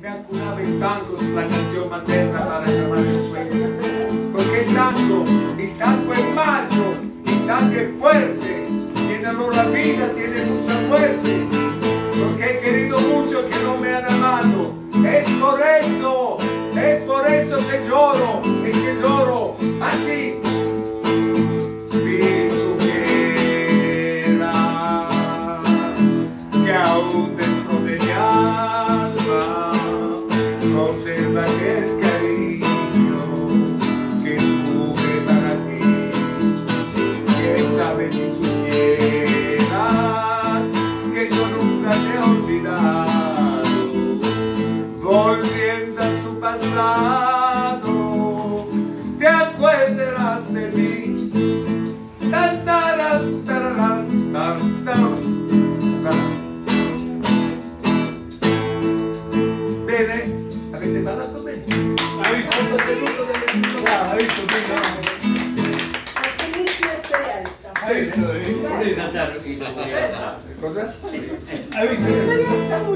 me acunaba el tango es la canción materna para llamar el sueño. Porque el tango, el tango es macho, el tango es fuerte, tiene olor a vida, tiene mucha muerte. Conserva aquel cariño que tuve para ti, que sabes si supieras que yo nunca te he olvidado, volviendo a tu pasado, visto? Ho ottenuto delle Brava, hai visto? Bellissima esperienza. Hai visto? Devi cantare il dopo di Cosa? Hai visto?